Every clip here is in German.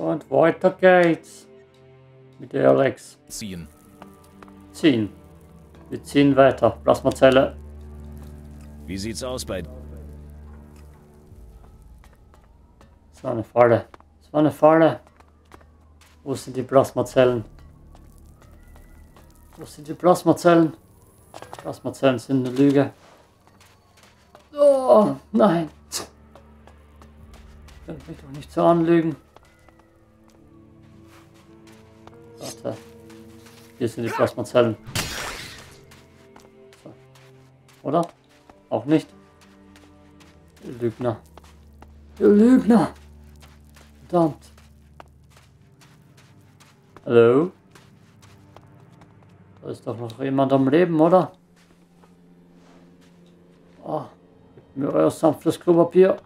Und weiter geht's. Mit der Alex. Ziehen. Ziehen. Wir ziehen weiter. Plasmazelle. Wie sieht's aus bei... Das war eine Falle. Das war eine Falle. Wo sind die Plasmazellen? Wo sind die Plasmazellen? Plasmazellen sind eine Lüge. Oh, nein. Könnt mich doch nicht so anlügen. Hier sind die Plasmazellen. Oder? Auch nicht. Ihr Lügner. Ihr Lügner. Verdammt. Hallo? Da ist doch noch jemand am Leben, oder? Oh, gebt mir euer sanftes Klopapier.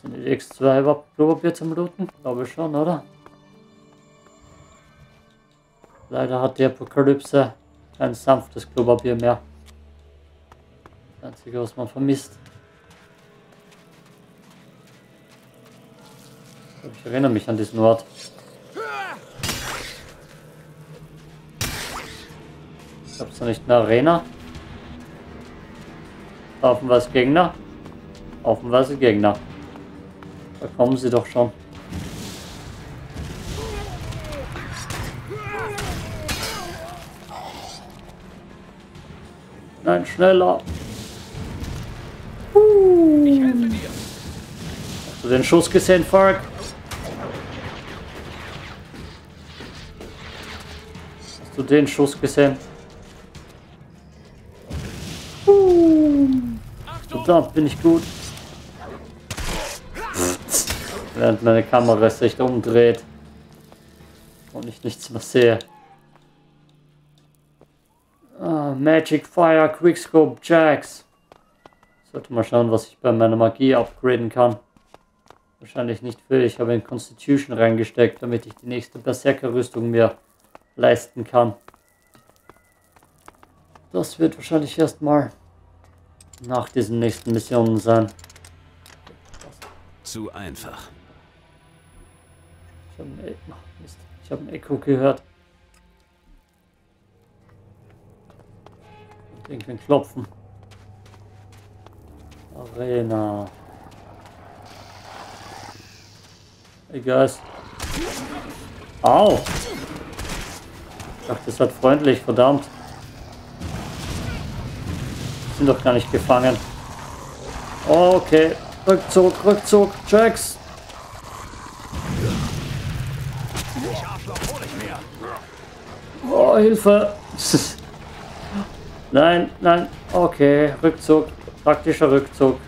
Sind die X2 überhaupt Klopapier zum Looten? Glaube ich schon, oder? Leider hat die Apokalypse kein sanftes Klopapier mehr. Das Einzige, was man vermisst. Ich erinnere mich an diesen Ort. Ich hab's noch nicht eine Arena. Haufenweise Gegner. Haufenweise Gegner. Da kommen sie doch schon. Nein, schneller. Ich helfe dir. Hast du den Schuss gesehen, Fark? Hast du den Schuss gesehen? Verdammt, bin ich gut. Während meine Kamera sich umdreht und ich nichts mehr sehe. Magic Fire Quickscope Jacks. Sollte mal schauen, was ich bei meiner Magie upgraden kann. Wahrscheinlich nicht viel. Ich habe in Constitution reingesteckt, damit ich die nächste Berserker-Rüstung mir leisten kann. Das wird wahrscheinlich erstmal nach diesen nächsten Missionen sein. Zu einfach. Ich habe ein, E- Ach, Mist. Ich habe ein Echo gehört. Und Irgendwen klopfen. Arena. Guys. Au! Ich dachte, das hat freundlich, verdammt. Sind doch gar nicht gefangen. Okay. Rückzug, Rückzug, Jax. Oh, Hilfe! Nein, nein, okay, Rückzug, praktischer Rückzug.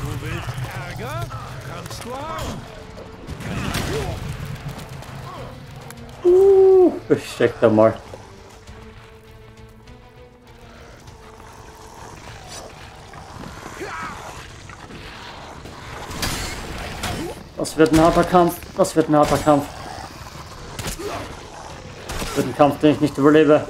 Du willst Ärger? Kannst du haben. Uh, ich steck da mal. Das wird ein harter Kampf. Das wird ein harter Kampf. Das wird ein Kampf, den ich nicht überlebe.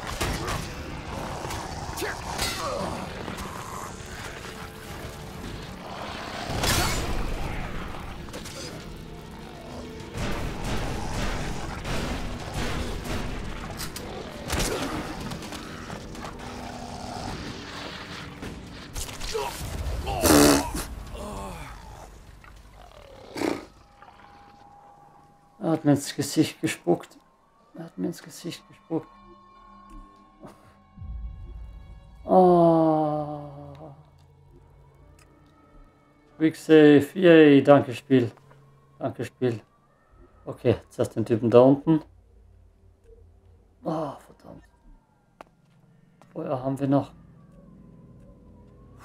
Hat mir ins Gesicht gespuckt. Er hat mir ins Gesicht gespuckt. Oh. Quick Save. Yay, danke Spiel. Danke Spiel. Okay, zuerst den Typen da unten. Oh, verdammt. Feuer haben wir noch.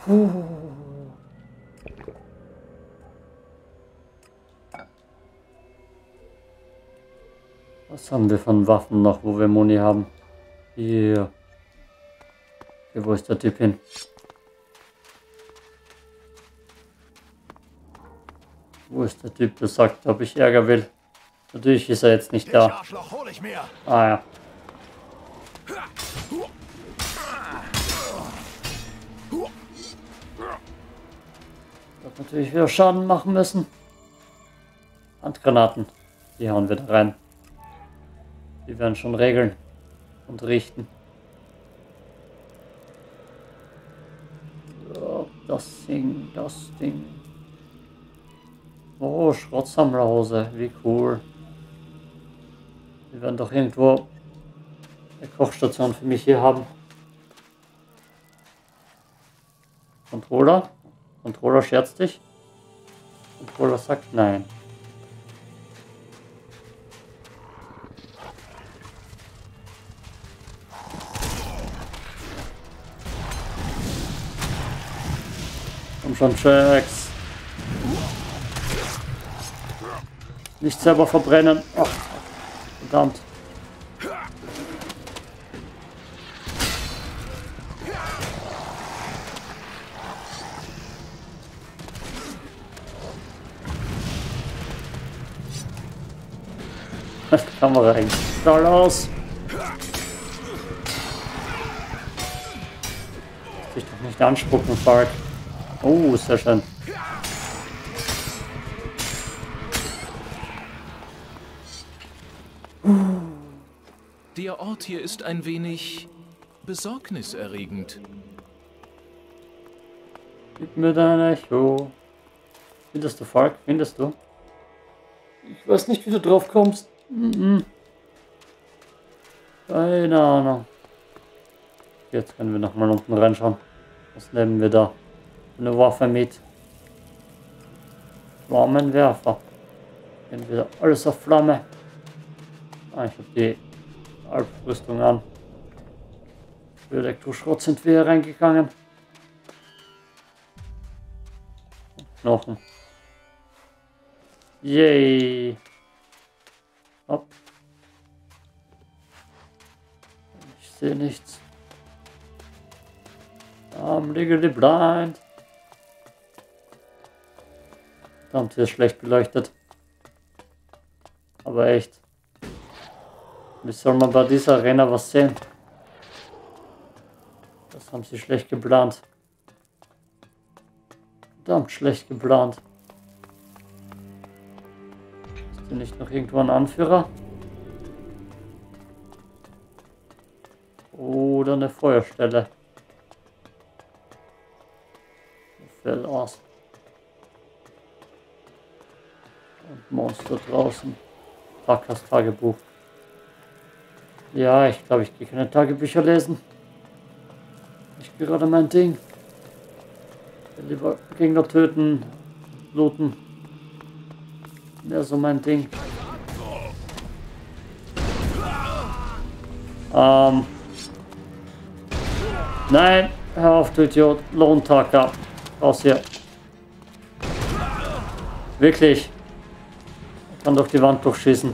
Puh. Was haben wir von Waffen noch, wo wir Muni haben? Hier. Hier, wo ist der Typ hin? Wo ist der Typ, der sagt, ob ich Ärger will? Natürlich ist er jetzt nicht da. Ah ja. Hat natürlich wieder Schaden machen müssen. Handgranaten. Die hauen wir da rein. Die werden schon regeln und richten. So, das Ding, das Ding. Oh, Schrottsammlerhose, wie cool. Wir werden doch irgendwo eine Kochstation für mich hier haben. Controller? Controller scherzt dich? Controller sagt nein. Komm schon, Jax. Nicht selber verbrennen. Ach, verdammt. Kamera hängt. Da los! Dich doch nicht anspucken, Falk. Oh, sehr schön. Der Ort hier ist ein wenig besorgniserregend. Gib mir dein Echo. Findest du Falk? Findest du? Ich weiß nicht, wie du drauf kommst. Mhm. Keine Ahnung. Jetzt können wir nochmal unten reinschauen. Was nehmen wir da? Eine Waffe mit. Flammenwerfer. Entweder alles auf Flamme. Ah, ich habe die Alprüstung an. Für Elektroschrott sind wir hier reingegangen. Knochen. Yay. Hopp. Ich sehe nichts. I'm legally blind. Verdammt, hier ist schlecht beleuchtet. Aber echt. Wie soll man bei dieser Arena was sehen? Das haben sie schlecht geplant. Verdammt schlecht geplant. Ist hier nicht noch irgendwo ein Anführer? Oder eine Feuerstelle? Fällt aus. Monster draußen. Takas Tagebuch. Ja, ich glaube, ich gehe keine Tagebücher lesen. Nicht gerade mein Ding. Ich lieber Gegner töten, looten. Mehr so mein Ding. Ähm. Nein, hör auf, du Idiot. Lohntaka. Raus hier. Wirklich. Kann durch die Wand durchschießen.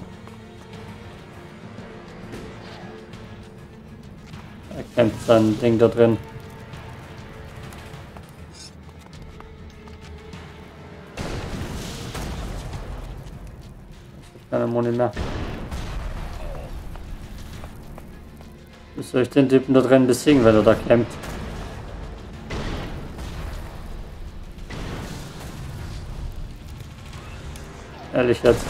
Er kämpft sein Ding da drin. Keine Muni mehr. Wie soll ich den Typen da drin besiegen, wenn er da kämpft? Ehrlich jetzt.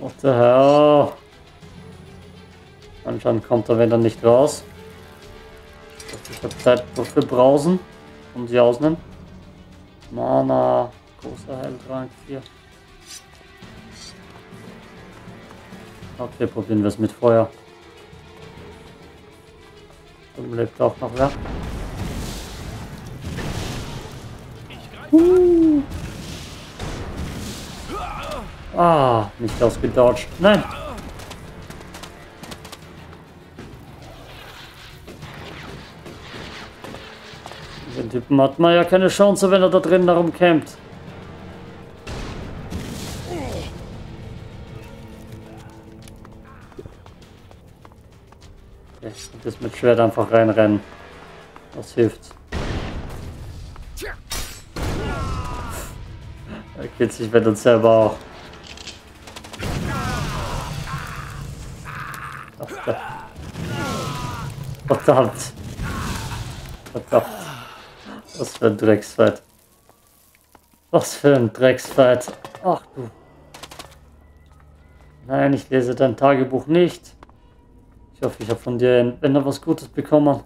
What? Anscheinend kommt er wieder nicht raus. Ich habe Zeit für Brausen und sie ausnehmen. Mana, großer Heiltrank 4. Okay, probieren wir es mit Feuer. Oben lebt auch noch wer. Uh. Ah, nicht ausgedodged. Nein. Typen hat man ja keine Chance, wenn er da drin darum und das mit Schwert einfach reinrennen. Das hilft. Er killt sich mit uns selber auch. Verdammt. Verdammt. Was für ein Drecksfett. Was für ein Drecksfett. Ach du. Nein, ich lese dein Tagebuch nicht. Ich hoffe, ich habe von dir wenn was Gutes bekommen.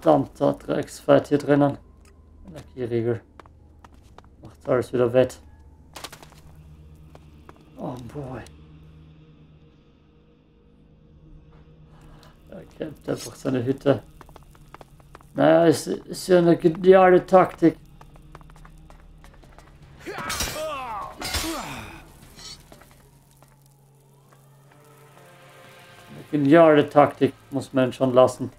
Verdammter Drecksfett hier drinnen. Energieriegel. Macht alles wieder wett. Oh boy. Er kennt einfach seine Hütte. Naja, es ist ja eine geniale Taktik. Eine geniale Taktik, muss man schon lassen.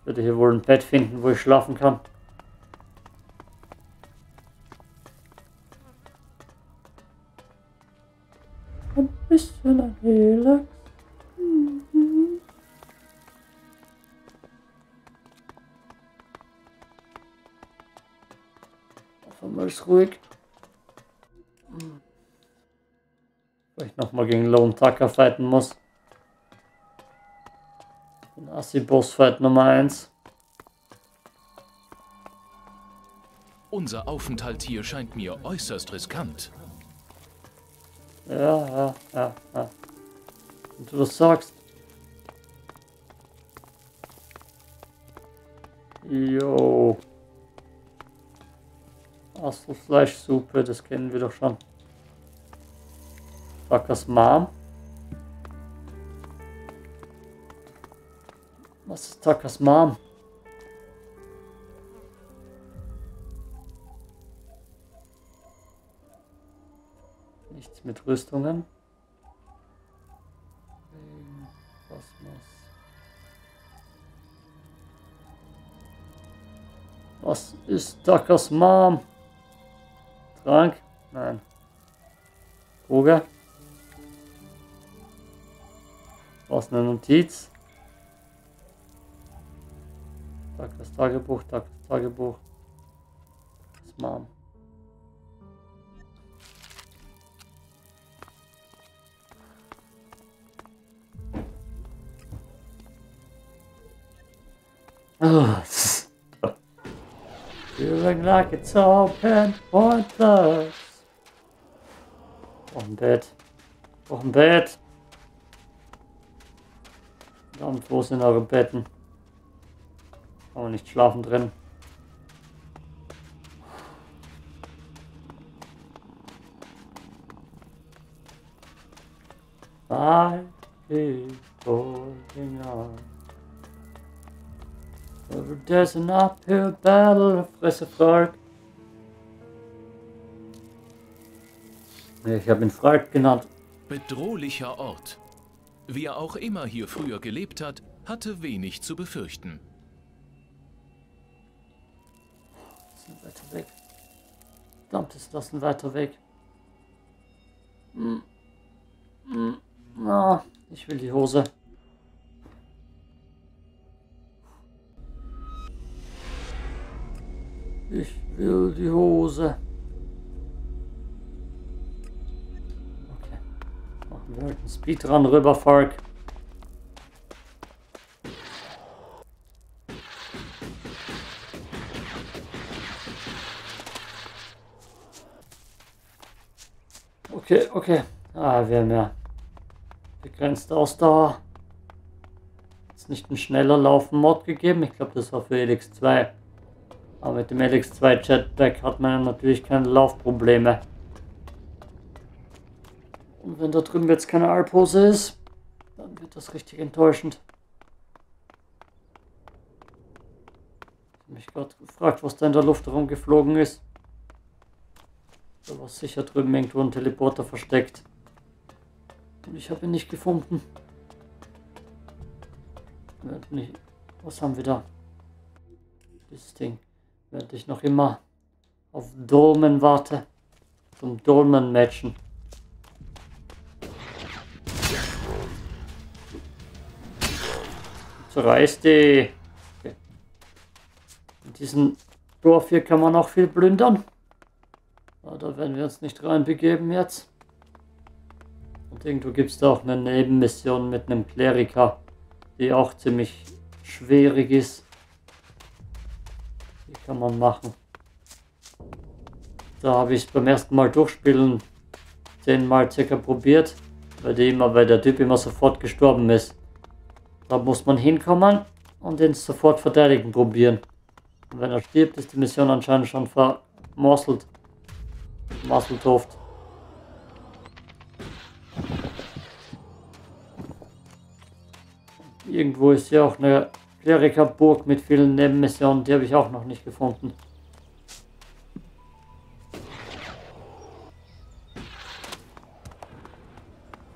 Ich würde hier wohl ein Bett finden, wo ich schlafen kann. Ruhig. Hm. Vielleicht nochmal gegen Lone Tucker fighten muss. Den Assi-Boss-Fight Nummer 1. Unser Aufenthalt hier scheint mir äußerst riskant. Ja, ja, ja, ja. Und du das sagst. Jo. Astelfleischsuppe, das kennen wir doch schon. Tuckers Mom. Was ist Tuckers Mom? Nichts mit Rüstungen. Was ist Tuckers Mom? Trank? Nein. Droge? Was eine Notiz? Tuckers Tagebuch, Tuckers Tagebuch. Das Mom. Oh, feeling like it's been pointless. Brauch ein Bett. Brauch ein Bett. Verdammt, wo sind eure Betten? Kann man nicht schlafen drin. I keep holding on. There's an uphill battle, Fresse Frag. Ich habe ihn Frag genannt. Bedrohlicher Ort. Wer auch immer hier früher gelebt hat, hatte wenig zu befürchten. Das ist ein weiter Weg. Verdammt, ist das ein weiter Weg. Hm. Hm. Ah, ich will die Hose. Ich will die Hose. Okay. Machen wir halt einen Speedrun rüber, Falk. Okay, okay. Ah, wir haben ja begrenzte Ausdauer. Ist nicht ein schneller Laufen-Mod gegeben. Ich glaube, das war für Elix 2. Aber mit dem LX2 Jetpack hat man natürlich keine Laufprobleme. Und wenn da drüben jetzt keine Alpose ist, dann wird das richtig enttäuschend. Ich habe mich gerade gefragt, was da in der Luft rumgeflogen ist. Da war sicher drüben irgendwo ein Teleporter versteckt. Und ich habe ihn nicht gefunden. Was haben wir da? Das Ding. Während ich noch immer auf Dolmen warte. Zum Dolmen-Matchen. Zerreiß die. Okay. In diesem Dorf hier kann man auch viel plündern. Aber da werden wir uns nicht reinbegeben jetzt. Und irgendwo gibt es da auch eine Nebenmission mit einem Kleriker, die auch ziemlich schwierig ist. Kann man machen. Da habe ich es beim ersten Mal durchspielen zehnmal circa probiert, weil, die immer, weil der Typ immer sofort gestorben ist. Da muss man hinkommen und ihn sofort verteidigen probieren. Und wenn er stirbt, ist die Mission anscheinend schon vermorselt. Masseltoft. Irgendwo ist ja auch eine Klerikerburg mit vielen Nebenmissionen, die habe ich auch noch nicht gefunden.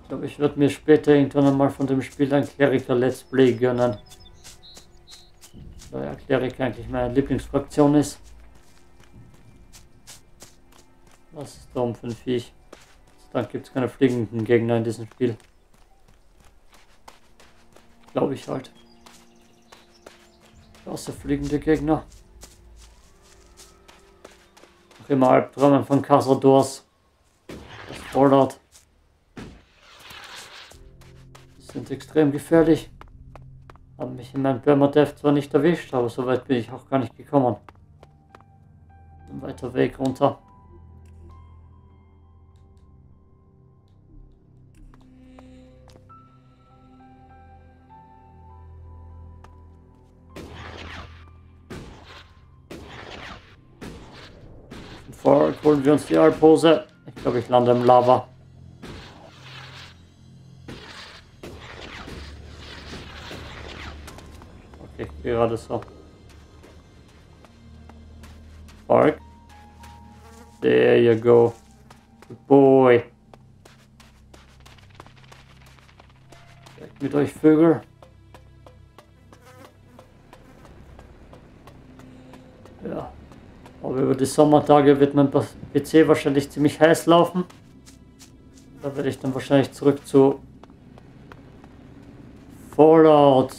Ich glaube, ich würde mir später irgendwann einmal von dem Spiel ein Kleriker Let's Play gönnen. Da ja Kleriker eigentlich meine Lieblingsfraktion ist. Was ist da um für ein Viech? Dann gibt es keine fliegenden Gegner in diesem Spiel. Glaube ich halt. Außer fliegende Gegner. Noch immer Albträume von Cazadors. Das Fallout. Die sind extrem gefährlich. Haben mich in meinem Permadeath zwar nicht erwischt, aber so weit bin ich auch gar nicht gekommen. Ein weiter Weg runter. Holen wir uns die Alpose. Ich glaube, ich lande im Lava. Okay, gerade so. Park. There you go. Good boy. Weg mit euch Vögel. Über die Sommertage wird mein PC wahrscheinlich ziemlich heiß laufen. Da werde ich dann wahrscheinlich zurück zu Fallout.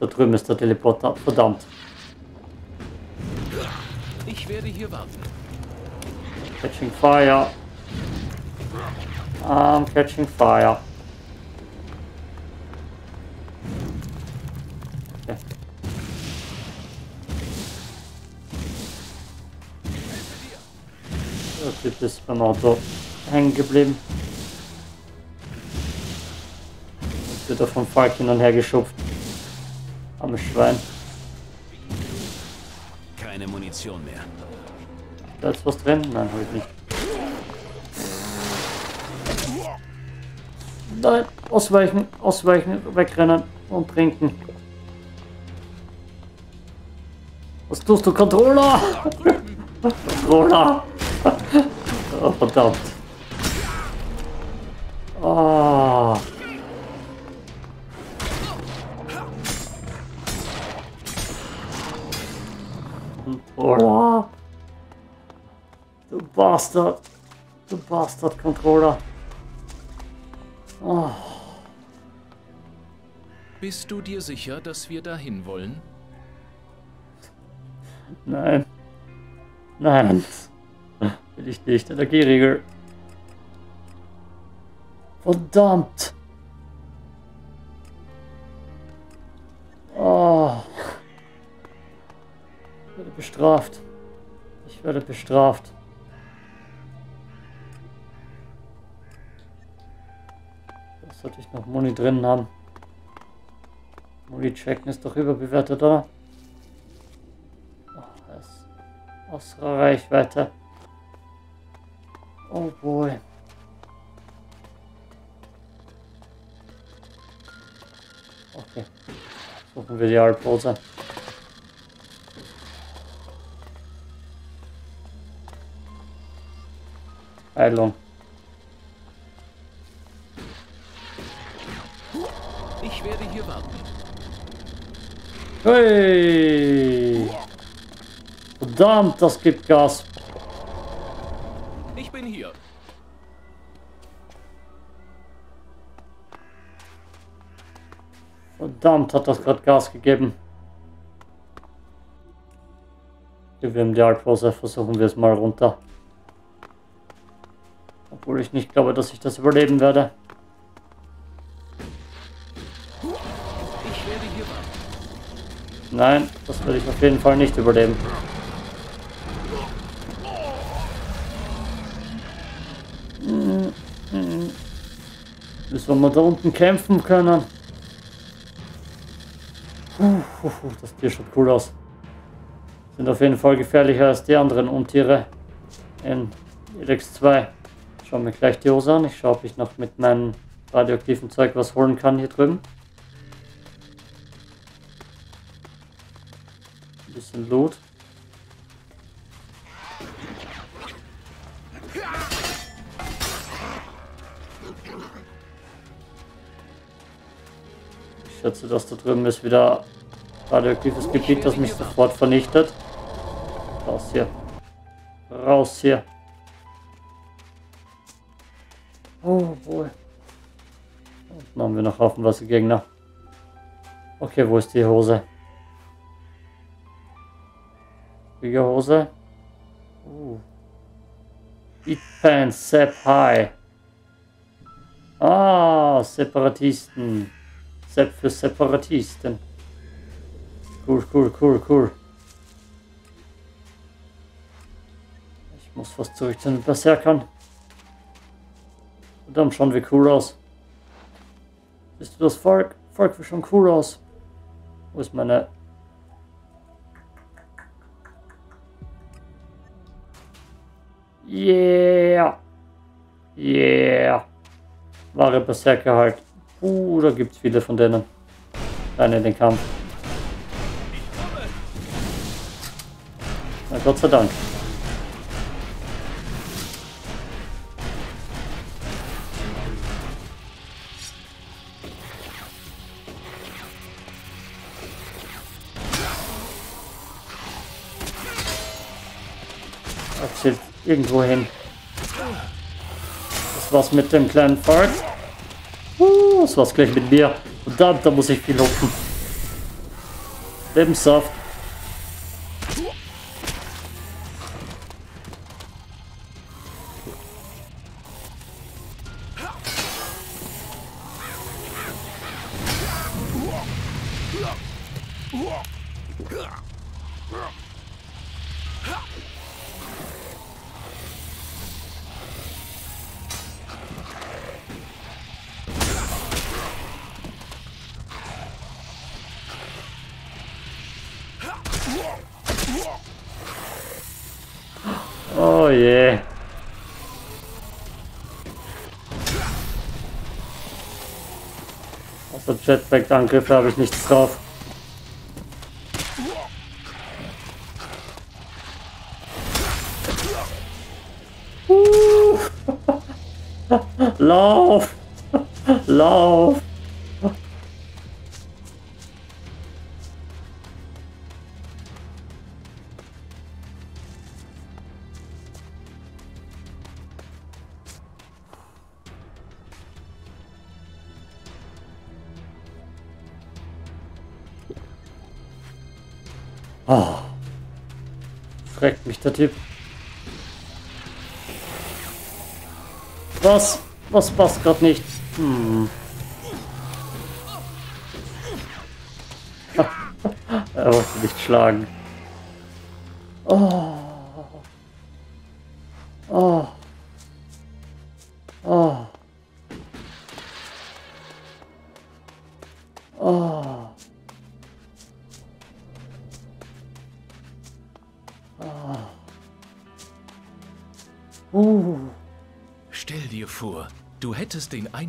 Da drüben ist der Teleporter. Verdammt. Ich werde hier warten. Catching fire. I'm catching fire. Typ ist beim Auto hängen geblieben. Jetzt wird er vom Falk hin und her geschupft. Armes Schwein. Keine Munition mehr. Da ist was drin? Nein, habe ich nicht. Nein, ausweichen, ausweichen, wegrennen und trinken. Was tust du, Controller? Controller! Oh, verdammt. Oh. Controller! Du Bastard! Du Bastard, Controller! Oh. Bist du dir sicher, dass wir dahin wollen? Nein. Nein. Will ich nicht. Energieriegel. Verdammt. Oh. Ich werde bestraft. Ich werde bestraft. Das sollte ich noch Muni drin haben. Muni checken ist doch überbewertet, oder? Oh, das ist Reichweite. Oh boy. Okay. Suchen wir die Alpose. Heilung. Ich werde hier warten. Hey! Verdammt, das gibt Gas. Ich bin hier. Verdammt, hat das gerade Gas gegeben. Wir haben die Alphose, versuchen wir es mal runter. Obwohl ich nicht glaube, dass ich das überleben werde. Nein, das werde ich auf jeden Fall nicht überleben. Müssen wir da unten kämpfen können. Puh, Das Tier schaut cool aus. Sind auf jeden Fall gefährlicher als die anderen Untiere in Elex 2. Schau mir gleich die Hose an. Ich schaue, ob ich noch mit meinem radioaktiven Zeug was holen kann hier drüben. Ein bisschen Loot. Schätze, dass da drüben ist wieder radioaktives Gebiet, das mich sofort vernichtet. Raus hier. Raus hier. Oh, wohl. Unten haben wir noch haufenweise Gegner. Okay, wo ist die Hose? Hose. Uh. Eat Pants, Sepp High. Ah, Separatisten. Sepp für Separatisten. Cool, cool, cool, cool. Ich muss fast zurück zu den Berserkern. Verdammt, schauen wir cool aus. Bist du das Volk? Volk, wir schon cool aus. Wo ist meine... Yeah. Yeah. Wahre Berserker halt. Uh, da gibt's viele von denen. Rein in den Kampf. Na Gott sei Dank. Erzählt irgendwo hin. Das war's mit dem kleinen Fahrt. Uh, das war's gleich mit mir. Verdammt, da muss ich viel hupfen. Lebenssaft. Außer Jetpack-Angriffe habe ich nichts drauf. Uh. Lauf! Lauf! Was? Was passt gerade nicht? Hm. er wollte nicht schlagen. Oh.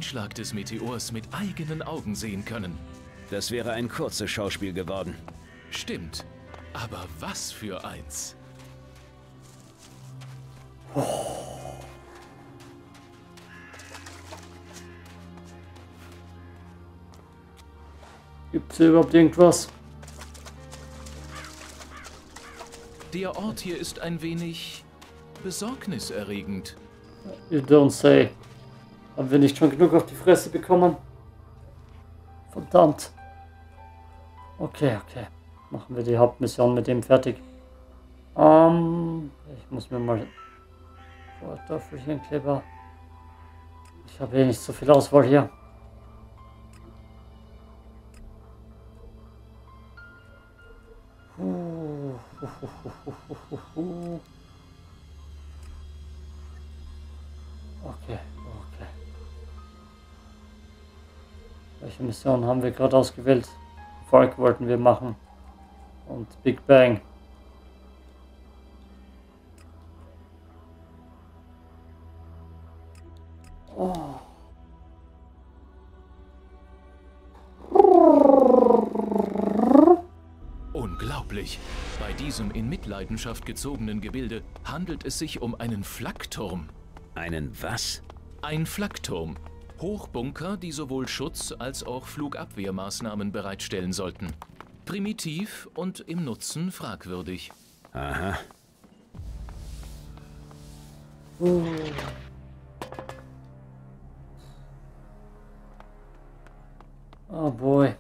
Einschlag des Meteors mit eigenen Augen sehen können. Das wäre ein kurzes Schauspiel geworden. Stimmt. Aber was für eins. Gibt's hier überhaupt irgendwas? Der Ort hier ist ein wenig besorgniserregend. You don't say. Haben wir nicht schon genug auf die Fresse bekommen? Verdammt. Okay, okay. Machen wir die Hauptmission mit dem fertig. Ähm, ich muss mir mal... Kartoffelchenkleber. Ich habe hier nicht so viel Auswahl hier. Okay. Welche Mission haben wir gerade ausgewählt? Volk wollten wir machen. Und Big Bang. Oh. Unglaublich. Bei diesem in Mitleidenschaft gezogenen Gebilde handelt es sich um einen Flakturm. Einen was? Ein Flakturm. Hochbunker, die sowohl Schutz als auch Flugabwehrmaßnahmen bereitstellen sollten. Primitiv und im Nutzen fragwürdig. Aha. Oh boy.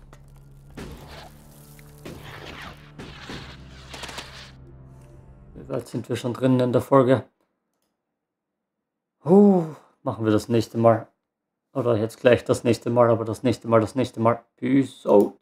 Wie weit sind wir schon drin in der Folge? Uh, machen wir das nächste Mal. Oder jetzt gleich das nächste Mal, aber das nächste Mal, das nächste Mal. Peace out.